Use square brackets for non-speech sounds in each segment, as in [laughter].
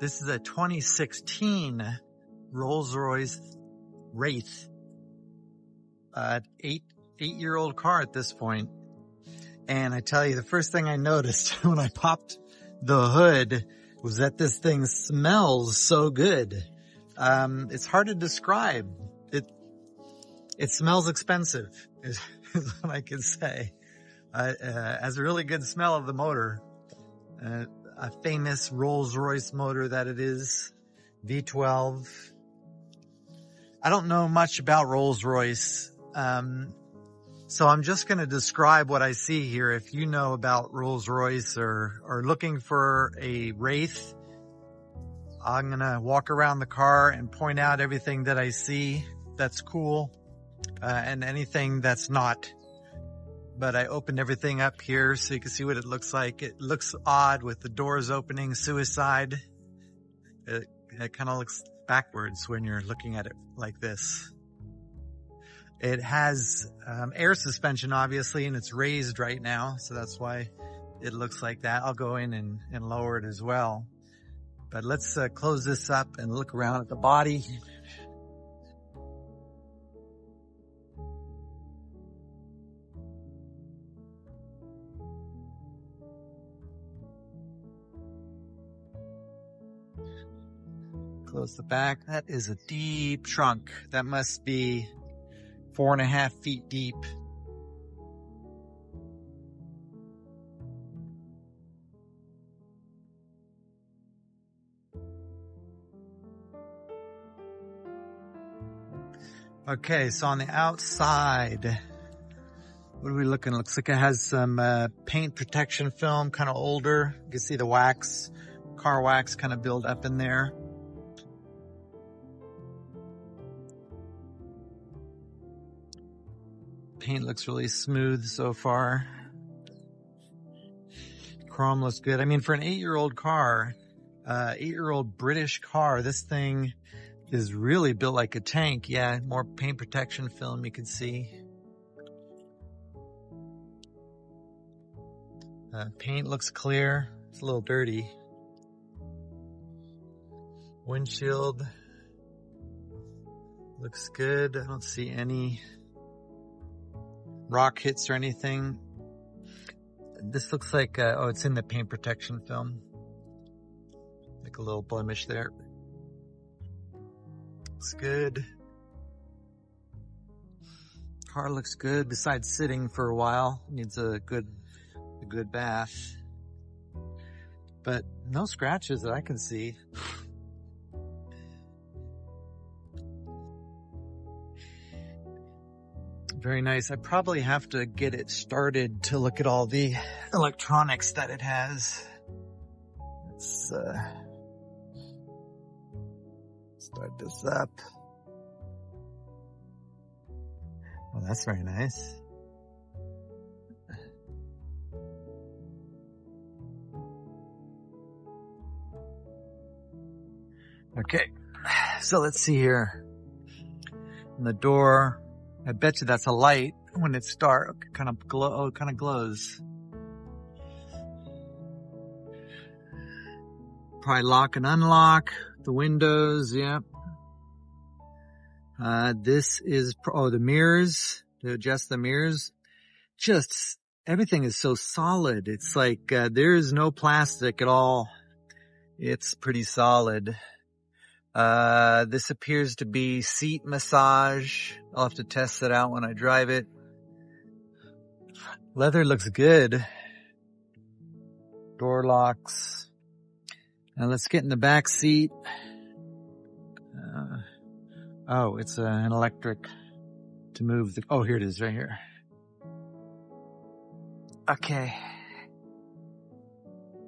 This is a 2016 Rolls-Royce Wraith. Uh, eight, eight year old car at this point. And I tell you, the first thing I noticed [laughs] when I popped the hood was that this thing smells so good. Um, it's hard to describe. It, it smells expensive is, [laughs] is what I can say. Uh, uh, has a really good smell of the motor. Uh, a famous Rolls-Royce motor that it is. V12. I don't know much about Rolls-Royce. Um, so I'm just going to describe what I see here. If you know about Rolls-Royce or, or looking for a Wraith, I'm going to walk around the car and point out everything that I see that's cool, uh, and anything that's not. But I opened everything up here so you can see what it looks like. It looks odd with the doors opening, suicide. It, it kind of looks backwards when you're looking at it like this. It has um, air suspension, obviously, and it's raised right now, so that's why it looks like that. I'll go in and, and lower it as well. But let's uh, close this up and look around at the body. The back. That is a deep trunk. That must be four and a half feet deep. Okay, so on the outside, what are we looking? Looks like it has some uh, paint protection film, kind of older. You can see the wax, car wax kind of build up in there. Paint looks really smooth so far. Chrome looks good. I mean, for an eight-year-old car, uh, eight-year-old British car, this thing is really built like a tank. Yeah, more paint protection film you can see. Uh, paint looks clear. It's a little dirty. Windshield looks good. I don't see any rock hits or anything. This looks like, uh, oh, it's in the paint protection film. Like a little blemish there. Looks good. Car looks good besides sitting for a while. Needs a good, a good bath. But no scratches that I can see. Very nice. I probably have to get it started to look at all the electronics that it has. Let's uh, start this up. Well, that's very nice. Okay, so let's see here. The door I bet you that's a light when it's dark, kind of glow, oh, kind of glows. Probably lock and unlock the windows. Yep. Uh, this is, oh, the mirrors to adjust the mirrors. Just everything is so solid. It's like, uh, there is no plastic at all. It's pretty solid. Uh, this appears to be seat massage. I'll have to test it out when I drive it. Leather looks good. Door locks. Now let's get in the back seat. Uh, oh, it's uh, an electric to move the, oh, here it is right here. Okay.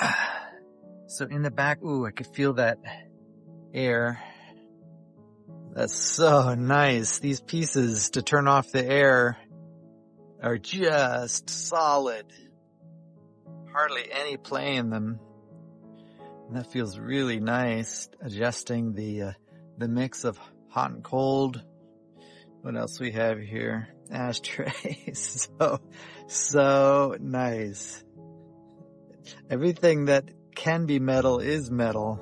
[sighs] So in the back, ooh, I could feel that air. That's so nice. These pieces to turn off the air are just solid. Hardly any play in them. And that feels really nice adjusting the uh, the mix of hot and cold. What else we have here? Ashtray. [laughs] so so nice. Everything that can be metal is metal.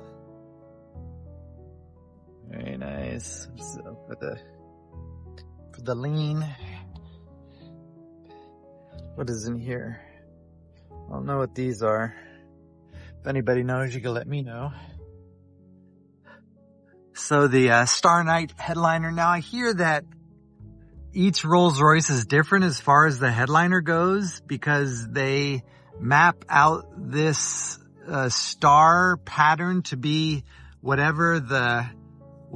Very nice. So for the for the lean. What is in here? I don't know what these are. If anybody knows, you can let me know. So the uh, Starlight headliner. Now I hear that each Rolls Royce is different as far as the headliner goes because they map out this uh, star pattern to be whatever the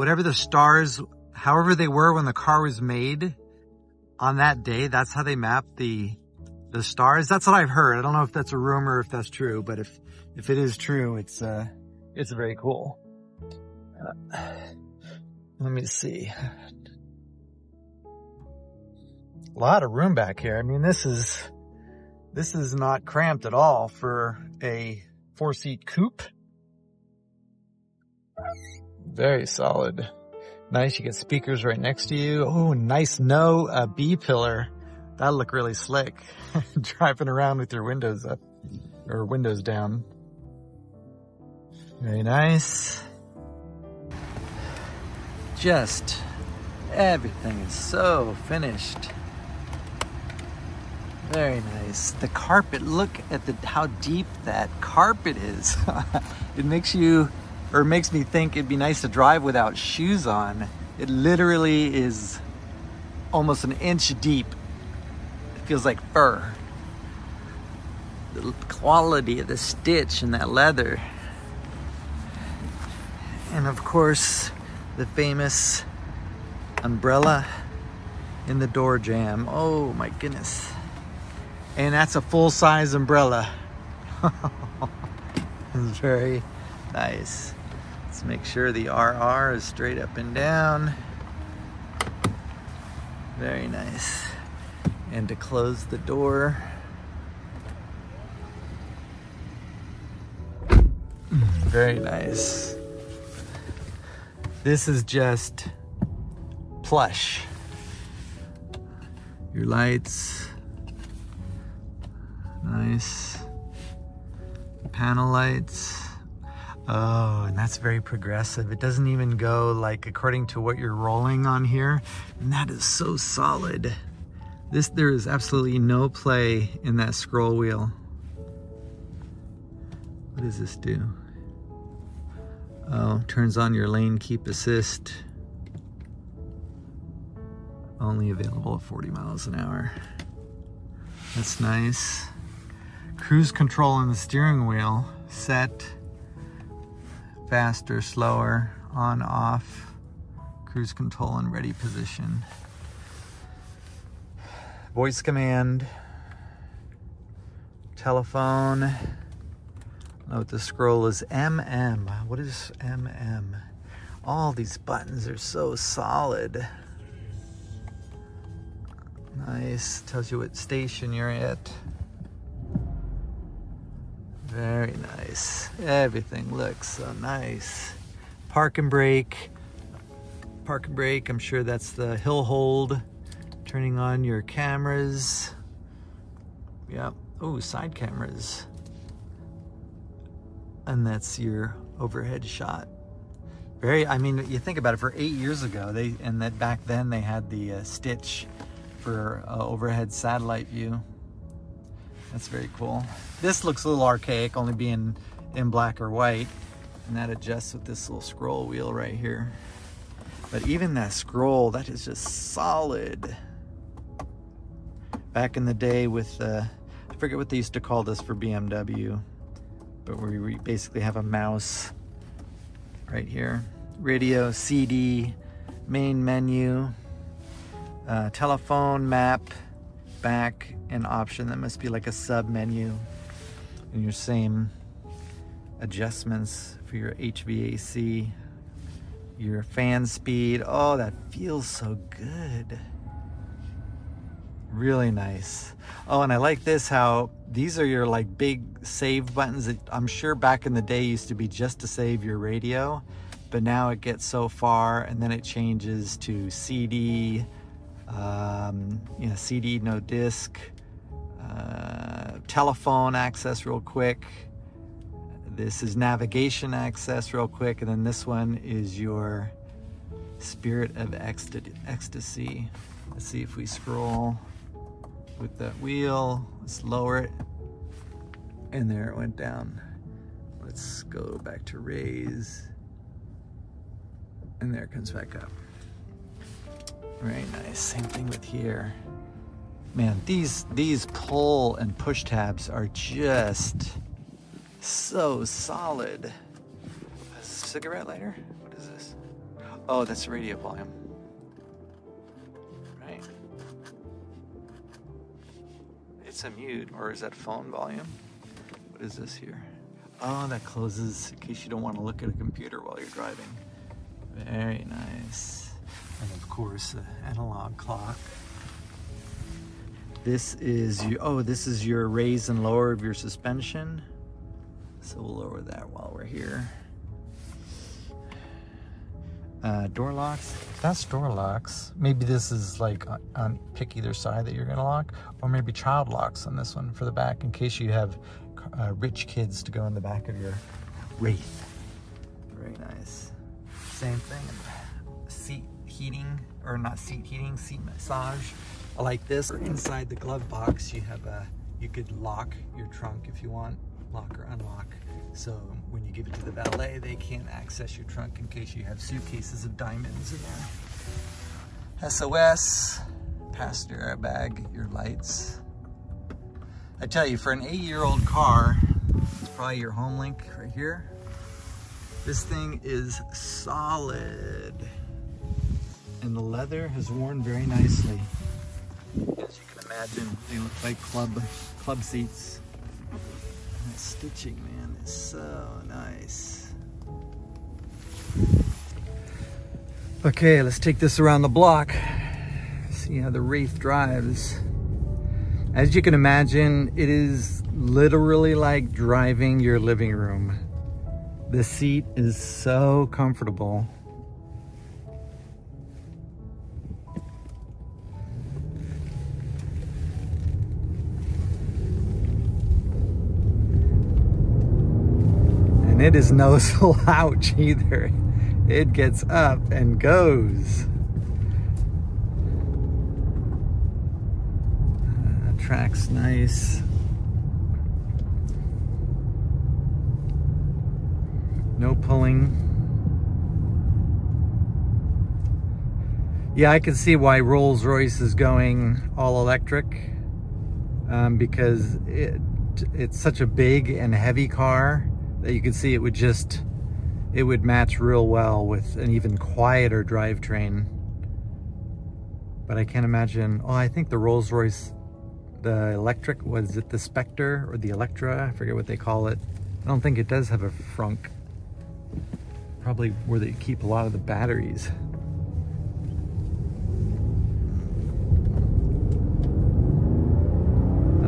whatever the stars, however they were when the car was made on that day. That's how they map the the stars. That's what I've heard. I don't know if that's a rumor, if that's true, but if if it is true, it's uh it's very cool. Uh, let me see. A lot of room back here. I mean, this is this is not cramped at all for a four seat coupe. Very solid. Nice. You get speakers right next to you. Oh, nice no uh, B pillar. That'll look really slick. [laughs] Driving around with your windows up or windows down. Very nice. Just everything is so finished. Very nice. The carpet, look at the how deep that carpet is. [laughs] it makes you, or makes me think it'd be nice to drive without shoes on. It literally is almost an inch deep. It feels like fur. The quality of the stitch and that leather. And of course, the famous umbrella in the door jamb. Oh my goodness. And that's a full-size umbrella. [laughs] it's very nice. Let's make sure the RR is straight up and down. Very nice. And to close the door, very nice. This is just plush. Your lights, Nice. Panel lights. Oh, and that's very progressive. It doesn't even go like according to what you're rolling on here. And that is so solid. This, there is absolutely no play in that scroll wheel. What does this do? Oh, turns on your lane keep assist. Only available at 40 miles an hour. That's nice cruise control on the steering wheel set faster slower on off cruise control in ready position. Voice command. Telephone. Note the scroll is mm what is mm all these buttons are so solid. Nice. Tells you what station you're at very nice. Everything looks so nice. Park and brake. Park and brake, I'm sure that's the hill hold. Turning on your cameras. Yep. Oh, side cameras. And that's your overhead shot. Very, I mean, you think about it, for eight years ago, they and that back then they had the uh, stitch for uh, overhead satellite view. That's very cool. This looks a little archaic, only being in black or white. And that adjusts with this little scroll wheel right here. But even that scroll, that is just solid. Back in the day with, uh, I forget what they used to call this for BMW, but we basically have a mouse right here. Radio, CD, main menu, uh, telephone, map, back an option that must be like a sub menu and your same adjustments for your HVAC, your fan speed. Oh, that feels so good. Really nice. Oh, and I like this how these are your like big save buttons that I'm sure back in the day used to be just to save your radio, but now it gets so far and then it changes to CD, um, you know, CD, no disc, uh, telephone access real quick. This is navigation access real quick. And then this one is your Spirit of Ecstasy. Let's see if we scroll with that wheel. Let's lower it. And there it went down. Let's go back to raise. And there it comes back up. Very nice. Same thing with here. Man, these these pull and push tabs are just so solid. A cigarette lighter? What is this? Oh, that's radio volume. Right. It's a mute, or is that phone volume? What is this here? Oh, that closes in case you don't want to look at a computer while you're driving. Very nice. Course, the analog clock. This is you. Oh, this is your raise and lower of your suspension. So we'll lower that while we're here. Uh, door locks. That's door locks. Maybe this is like on, on, pick either side that you're gonna lock, or maybe child locks on this one for the back in case you have uh, rich kids to go in the back of your Wraith. Very nice. Same thing. Seat heating, or not seat heating, seat massage. Like this. Inside the glove box, you have a, you could lock your trunk if you want, lock or unlock. So when you give it to the valet, they can't access your trunk in case you have suitcases of diamonds in there. SOS, passenger airbag, your lights. I tell you, for an eight-year-old car, it's probably your home link right here. This thing is solid. And the leather has worn very nicely. As you can imagine, they look like club club seats. That stitching, man, is so nice. Okay, let's take this around the block. See how the Wraith drives. As you can imagine, it is literally like driving your living room. The seat is so comfortable. And it is no slouch [laughs] either. It gets up and goes. track's nice. No pulling. Yeah, I can see why Rolls-Royce is going all electric um, because it it's such a big and heavy car you can see it would just it would match real well with an even quieter drivetrain. But I can't imagine, oh, I think the Rolls-Royce the electric, was it the Spectre or the Electra? I forget what they call it. I don't think it does have a frunk. Probably where they keep a lot of the batteries.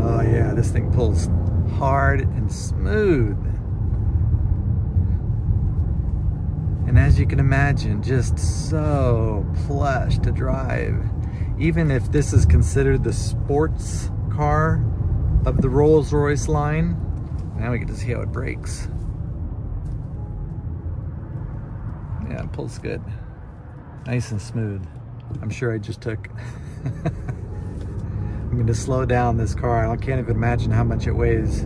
Oh yeah, this thing pulls hard and smooth. And as you can imagine, just so plush to drive. Even if this is considered the sports car of the Rolls-Royce line. Now we get to see how it brakes. Yeah, it pulls good. Nice and smooth. I'm sure I just took... [laughs] I'm going to slow down this car. I can't even imagine how much it weighs.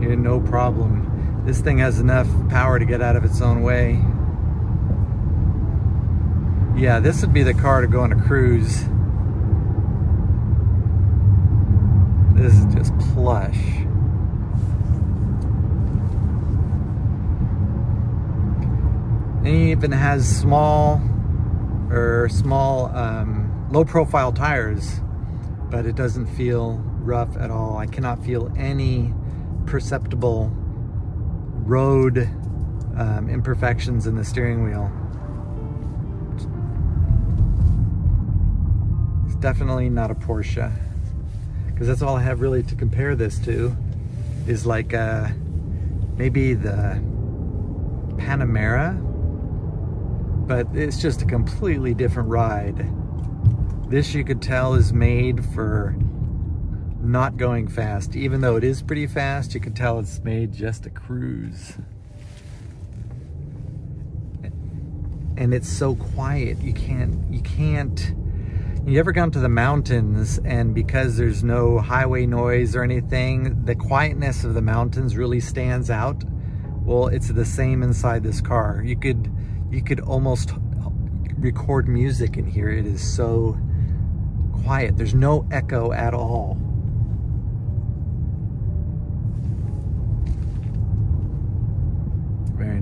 Yeah, no problem. This thing has enough power to get out of its own way. Yeah, this would be the car to go on a cruise. This is just plush. And it even has small or small um, low profile tires, but it doesn't feel rough at all. I cannot feel any perceptible road um, imperfections in the steering wheel. It's definitely not a Porsche because that's all I have really to compare this to is like uh, maybe the Panamera but it's just a completely different ride this you could tell is made for not going fast even though it is pretty fast you can tell it's made just to cruise and it's so quiet. You can't, you can't, you ever gone to the mountains and because there's no highway noise or anything, the quietness of the mountains really stands out. Well, it's the same inside this car. You could, you could almost record music in here. It is so quiet. There's no echo at all. Very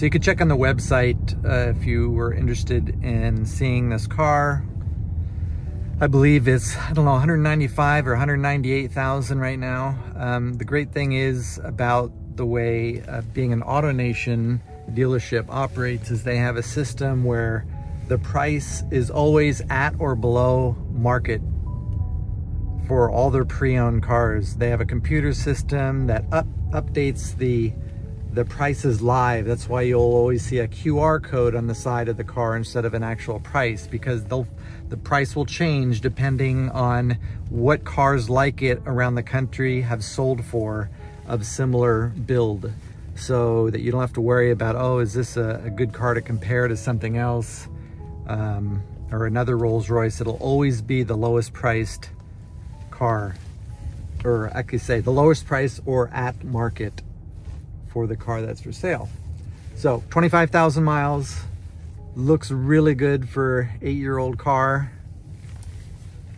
So you could check on the website uh, if you were interested in seeing this car. I believe it's, I don't know, 195 or 198,000 right now. Um, the great thing is about the way uh, being an AutoNation dealership operates is they have a system where the price is always at or below market for all their pre-owned cars. They have a computer system that up, updates the the price is live. That's why you'll always see a QR code on the side of the car instead of an actual price because the price will change depending on what cars like it around the country have sold for of similar build. So that you don't have to worry about, oh, is this a, a good car to compare to something else um, or another Rolls Royce? It'll always be the lowest priced car or I could say the lowest price or at market for the car that's for sale. So 25,000 miles, looks really good for eight-year-old car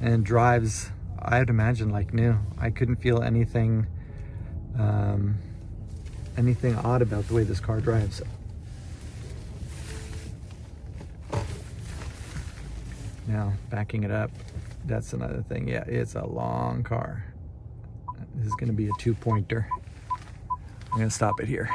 and drives, I'd imagine like new. I couldn't feel anything, um, anything odd about the way this car drives. Now, backing it up, that's another thing. Yeah, it's a long car. This is gonna be a two-pointer. I'm gonna stop it here.